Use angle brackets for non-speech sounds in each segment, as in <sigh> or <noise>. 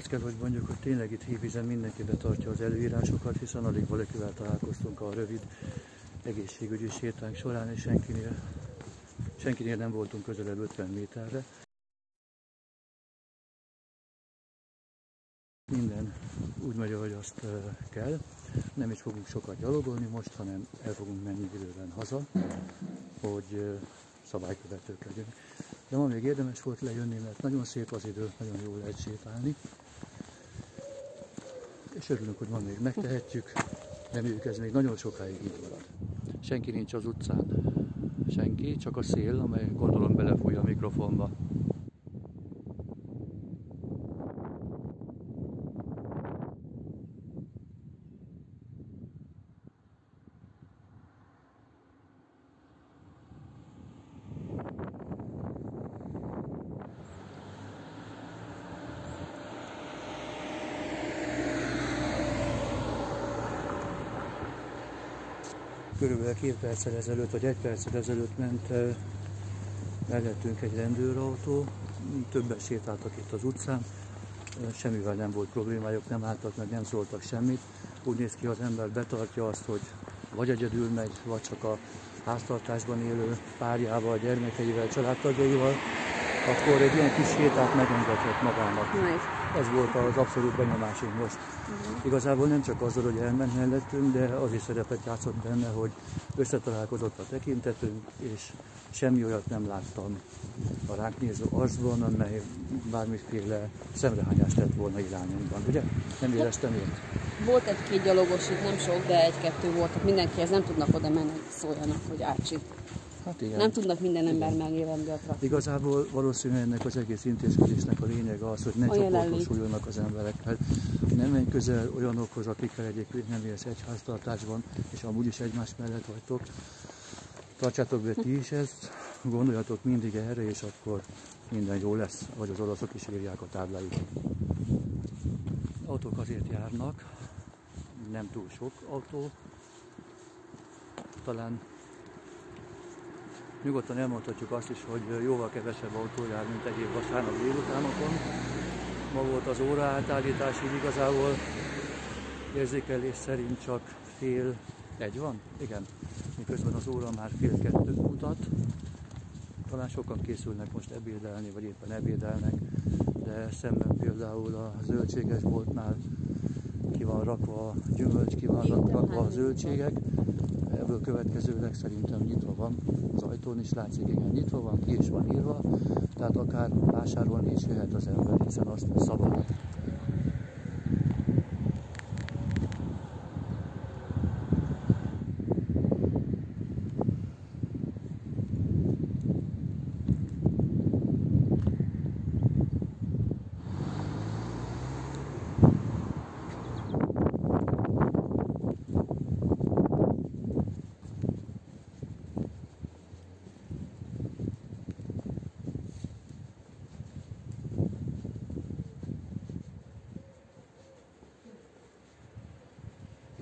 Azt kell, hogy mondjuk, hogy tényleg itt hívizen mindenki betartja az előírásokat, hiszen alig valakivel találkoztunk a rövid egészségügyi sétánk során, és senkinél, senkinél nem voltunk közelebb 50 méterre. Minden úgy megy, ahogy azt kell. Nem is fogunk sokat gyalogolni most, hanem el fogunk menni időben haza, hogy szabálykövetők legyünk. De ma még érdemes volt lejönni, mert nagyon szép az idő, nagyon jól lehet sétálni. És örülünk, hogy ma még megtehetjük. Reméljük ez még nagyon sokáig így marad. Senki nincs az utcán. Senki, csak a szél, amely gondolom belefúj a mikrofonba. Körülbelül két perccel ezelőtt, vagy egy perccel ezelőtt ment mellettünk egy rendőrautó, többen sétáltak itt az utcán, semmivel nem volt problémájuk, nem álltak meg, nem szóltak semmit. Úgy néz ki, az ember betartja azt, hogy vagy egyedül megy, vagy csak a háztartásban élő párjával, gyermekeivel, családtagjaival, akkor egy ilyen kis sétát megengedhet magának. Nice. Ez volt az abszolút benyomásunk most. Igazából nem csak azzal, hogy elment mellettünk, de az is szerepet játszott benne, hogy összetalálkozott a tekintetünk, és semmi olyat nem láttam a ránk néző arcban, amely bármiféle szemrehányást tett volna irányunkban, ugye? Nem éreztem én. Volt egy-két gyalogos itt, nem sok, de egy-kettő voltak. Mindenkihez nem tudnak oda menni, szóljanak, hogy Ácsi. Hát igen. Nem tudnak minden ember mellé venni a traktor. Igazából valószínűleg ennek az egész intézkedésnek a lényege az, hogy ne csoportosuljanak az emberekkel. Nem menj közel olyanokhoz, akikkel egyébként nem élsz egy háztartásban, és amúgy is egymás mellett vagytok. Tartsátok be ti is ezt, gondoljatok mindig erre, és akkor minden jó lesz, vagy az olaszok is írják a táblájukat. Autók azért járnak, nem túl sok autó, talán Nyugodtan elmondhatjuk azt is, hogy jóval kevesebb autó jár, mint egyéb vasárnap délutánokon. Ma volt az óra átállítás, így igazából érzékelés szerint csak fél egy van? Igen. Miközben az óra már fél kettőt mutat. Talán sokan készülnek most ebédelni, vagy éppen ebédelnek, de szemben például a zöldséges boltnál ki van rakva a gyümölcs, ki van rakva a zöldségek, ebből következőleg szerintem nyitva van, az ajtón is látszik, igen, nyitva van, ki is van írva, tehát akár vásárolni is jöhet az ember, hiszen azt szabad.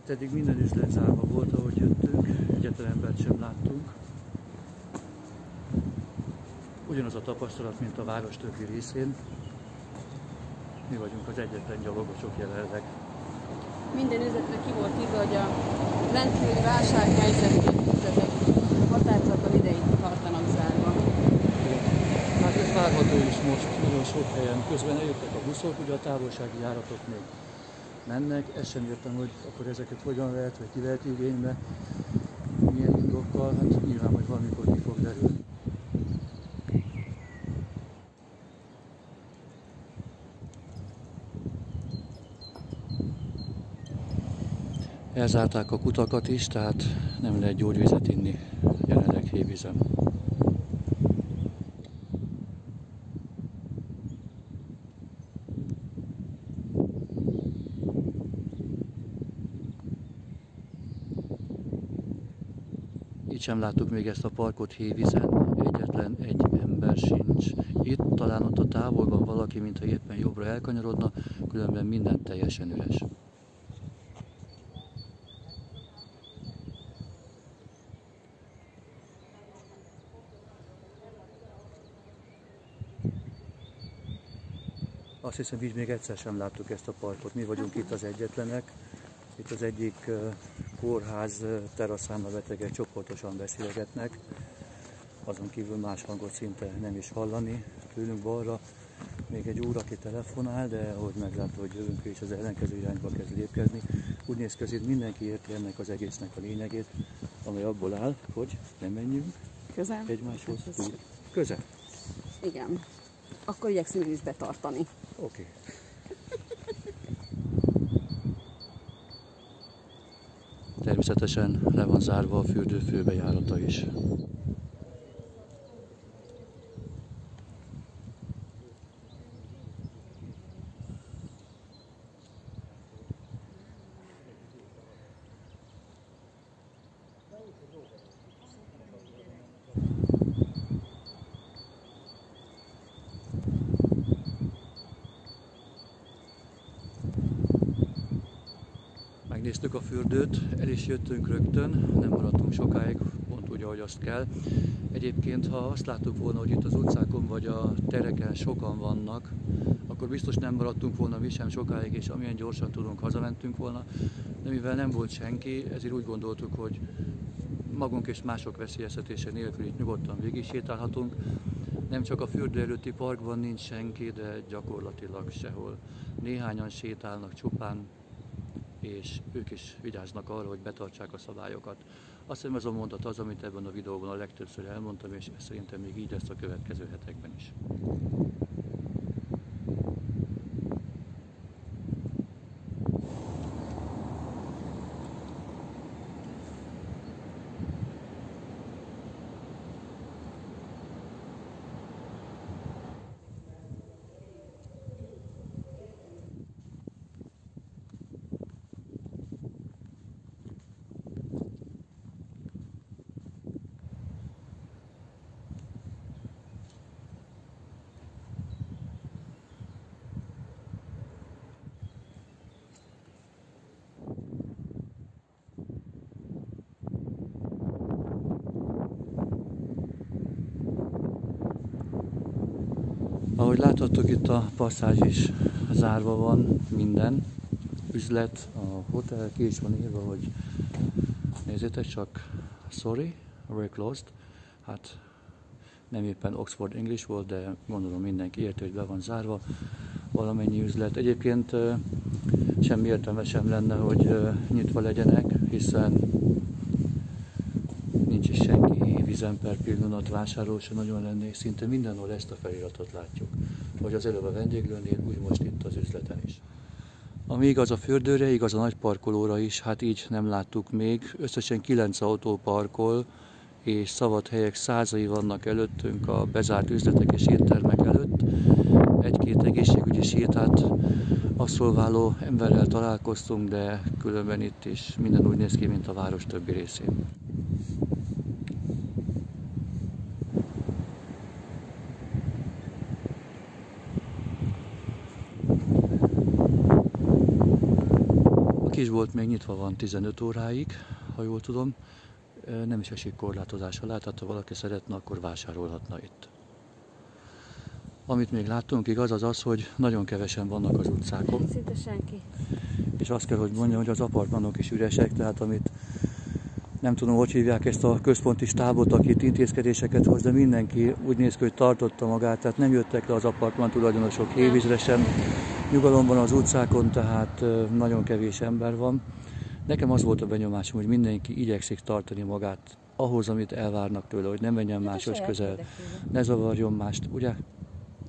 Itt eddig minden üzlet zárva volt, ahogy jöttünk, egyetlen embert sem láttunk. Ugyanaz a tapasztalat, mint a város többi részén. Mi vagyunk az egyetlen gyalogosok jelenleg. Minden üzletre ki volt írva, hogy a rendkívüli válsághelyzetben üzletek határozatlan ideig tartanak zárva. Hát ez várható is most nagyon sok helyen. Közben eljöttek a buszok, ugye a távolsági járatok még mennek, ezt sem értem, hogy akkor ezeket hogyan lehet, vagy ki lehet igénybe, milyen indokkal, hát nyilván, hogy valamikor ki fog derülni. Elzárták a kutakat is, tehát nem lehet gyógyvizet inni jelenleg hévízem. Itt sem láttuk még ezt a parkot hévízen, egyetlen egy ember sincs. Itt talán ott a távolban valaki, mintha éppen jobbra elkanyarodna, különben minden teljesen üres. azt hiszem, hogy még egyszer sem láttuk ezt a parkot. Mi vagyunk itt az egyetlenek. Itt az egyik kórház teraszán a betegek csoportosan beszélgetnek. Azon kívül más hangot szinte nem is hallani. Tőlünk balra még egy úr, aki telefonál, de ahogy meglátta, hogy jövünk, és az ellenkező irányba kezd lépkezni, úgy néz ki, hogy mindenki érti ennek az egésznek a lényegét, amely abból áll, hogy nem menjünk Közel? egymáshoz túl közel. Igen. Akkor igyekszünk is betartani. Oké. Okay. Természetesen le van zárva a fürdő főbejárata is. Megnéztük a fürdőt, el is jöttünk rögtön, nem maradtunk sokáig, pont úgy, ahogy azt kell. Egyébként, ha azt láttuk volna, hogy itt az utcákon vagy a tereken sokan vannak, akkor biztos nem maradtunk volna mi sem sokáig, és amilyen gyorsan tudunk, hazamentünk volna. De mivel nem volt senki, ezért úgy gondoltuk, hogy magunk és mások veszélyeztetése nélkül itt nyugodtan végig sétálhatunk. Nem csak a fürdő előtti parkban nincs senki, de gyakorlatilag sehol. Néhányan sétálnak csupán és ők is vigyáznak arra, hogy betartsák a szabályokat. Azt hiszem ez a mondat az, amit ebben a videóban a legtöbbször elmondtam, és szerintem még így lesz a következő hetekben is. Ahogy láthattuk, itt a passzázs is zárva van, minden üzlet, a hotel ki is van írva, hogy nézzétek csak, sorry, we're closed. Hát nem éppen Oxford English volt, de gondolom mindenki érti, hogy be van zárva valamennyi üzlet. Egyébként semmi értelme sem lenne, hogy nyitva legyenek, hiszen nincs is senki vizen per pillanat, vásárol se nagyon lenni, és szinte mindenhol ezt a feliratot látjuk. Hogy az előbb a vendéglőnél, úgy most itt az üzleten is. Ami igaz a fürdőre, igaz a nagy parkolóra is, hát így nem láttuk még. Összesen 9 autó parkol, és szabad helyek százai vannak előttünk a bezárt üzletek és éttermek előtt. Egy-két egészségügyi sétát asszolváló emberrel találkoztunk, de különben itt is minden úgy néz ki, mint a város többi részén. Kisbolt még nyitva van 15 óráig, ha jól tudom. Nem is esik korlátozás alá, tehát ha valaki szeretne, akkor vásárolhatna itt. Amit még láttunk, igaz, az az, hogy nagyon kevesen vannak az utcákon. Szinte senki. És azt kell, hogy mondjam, hogy az apartmanok is üresek, tehát amit nem tudom, hogy hívják ezt a központi stábot, akit intézkedéseket hoz, de mindenki úgy néz ki, hogy tartotta magát, tehát nem jöttek le az apartman tulajdonosok évizre sem. Nyugalom van az utcákon, tehát nagyon kevés ember van. Nekem az volt a benyomásom, hogy mindenki igyekszik tartani magát ahhoz, amit elvárnak tőle, hogy ne menjen hát máshoz közel, érdekében. ne zavarjon mást, ugye?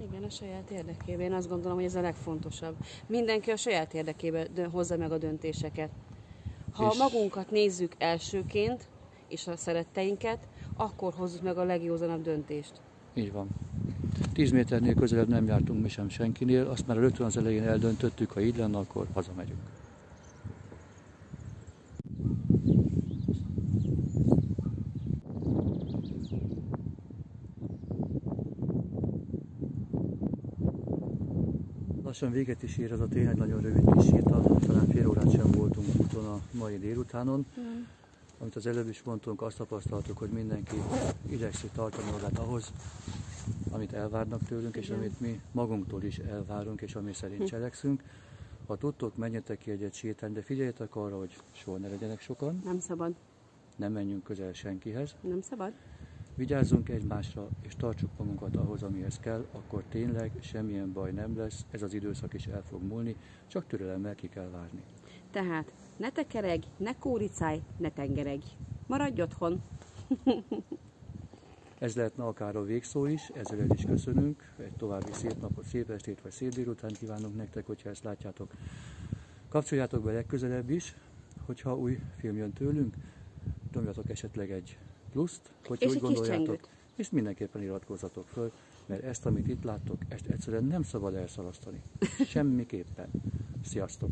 Igen, a saját érdekében. Én azt gondolom, hogy ez a legfontosabb. Mindenki a saját érdekében hozza meg a döntéseket. Ha és... magunkat nézzük elsőként, és a szeretteinket, akkor hozzuk meg a legjózanabb döntést. Így van. 10 méternél közelebb nem jártunk mi sem senkinél, azt már rögtön az elején eldöntöttük, ha így lenne, akkor hazamegyünk. Lassan véget is ér az a tényleg nagyon rövid kis séta, talán fél órát sem voltunk úton a mai délutánon. Mm. Amit az előbb is mondtunk, azt tapasztaltuk, hogy mindenki igyekszik tartani magát ahhoz, amit elvárnak tőlünk, és Igen. amit mi magunktól is elvárunk, és ami szerint cselekszünk. Ha tudtok, menjetek ki egyet sétálni, de figyeljetek arra, hogy soha ne legyenek sokan, Nem szabad. ne menjünk közel senkihez, Nem szabad. vigyázzunk egymásra, és tartsuk magunkat ahhoz, amihez kell, akkor tényleg semmilyen baj nem lesz, ez az időszak is el fog múlni, csak türelemmel ki kell várni. Tehát ne tekereg, ne kóricálj, ne tengereg. Maradj otthon. <laughs> Ez lehetne akár a végszó is, ezzel el is köszönünk. Egy további szép napot, szép estét vagy szép délután kívánunk nektek, hogyha ezt látjátok. Kapcsoljátok be legközelebb is, hogyha új film jön tőlünk, nyomjatok esetleg egy pluszt, hogy És úgy gondoljátok, és mindenképpen iratkozzatok föl, mert ezt, amit itt láttok, ezt egyszerűen nem szabad elszalasztani. <laughs> Semmiképpen. Sziasztok!